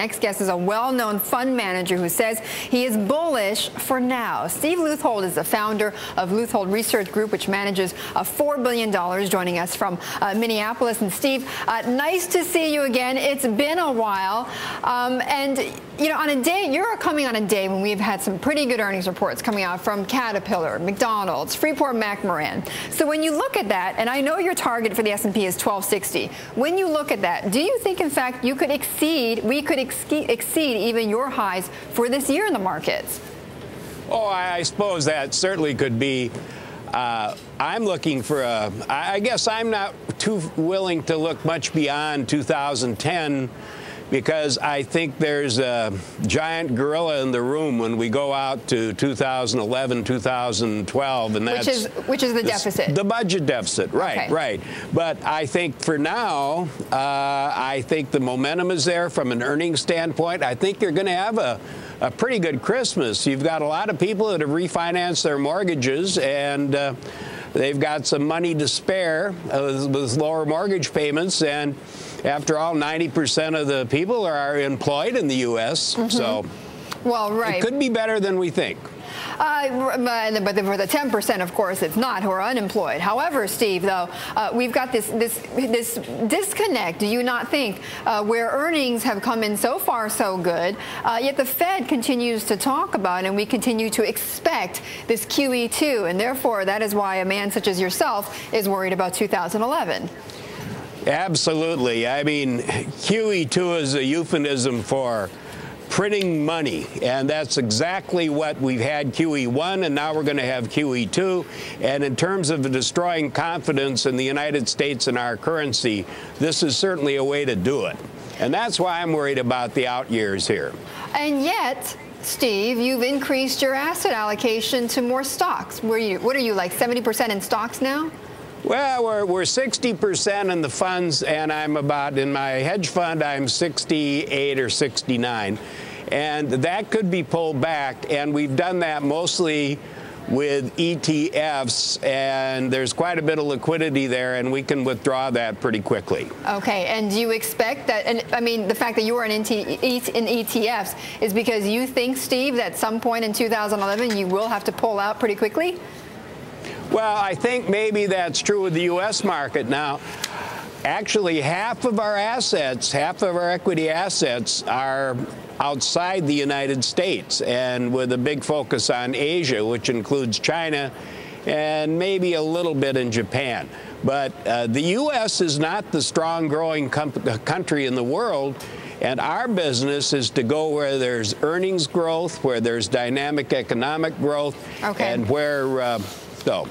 Next guest is a well-known fund manager who says he is bullish for now. Steve Leuthold is the founder of Leuthold Research Group, which manages uh, $4 billion, joining us from uh, Minneapolis. And Steve, uh, nice to see you again. It's been a while. Um, and, you know, on a day, you're coming on a day when we've had some pretty good earnings reports coming out from Caterpillar, McDonald's, Freeport-McMoRan. So when you look at that, and I know your target for the S&P is 1260, when you look at that, do you think, in fact, you could exceed, we could exceed even your highs for this year in the markets? Oh, I suppose that certainly could be. Uh, I'm looking for a, I guess I'm not too willing to look much beyond 2010 because I think there's a giant gorilla in the room when we go out to 2011, 2012, and that's which is which is the deficit, the budget deficit, right, okay. right. But I think for now, uh, I think the momentum is there from an earnings standpoint. I think you're going to have a a pretty good Christmas. You've got a lot of people that have refinanced their mortgages and. Uh, they've got some money to spare uh, with lower mortgage payments, and after all, 90% of the people are employed in the U.S., mm -hmm. so well, right. it could be better than we think. Uh, but for the 10%, of course, it's not who are unemployed. However, Steve, though, uh, we've got this this this disconnect. Do you not think uh, where earnings have come in so far so good, uh, yet the Fed continues to talk about and we continue to expect this QE2, and therefore that is why a man such as yourself is worried about 2011. Absolutely. I mean, QE2 is a euphemism for printing money, and that's exactly what we've had QE1, and now we're going to have QE2. And in terms of destroying confidence in the United States and our currency, this is certainly a way to do it. And that's why I'm worried about the out years here. And yet, Steve, you've increased your asset allocation to more stocks. You, what are you, like 70% in stocks now? Well, we're, we're 60% in the funds, and I'm about, in my hedge fund, I'm 68 or 69. And that could be pulled back, and we've done that mostly with ETFs, and there's quite a bit of liquidity there, and we can withdraw that pretty quickly. Okay, and do you expect that, and I mean, the fact that you are in, in ETFs is because you think, Steve, that at some point in 2011 you will have to pull out pretty quickly? Well, I think maybe that's true with the U.S. market. Now, actually, half of our assets, half of our equity assets are outside the United States and with a big focus on Asia, which includes China and maybe a little bit in Japan. But uh, the U.S. is not the strong growing country in the world. And our business is to go where there's earnings growth, where there's dynamic economic growth, okay. and where uh, so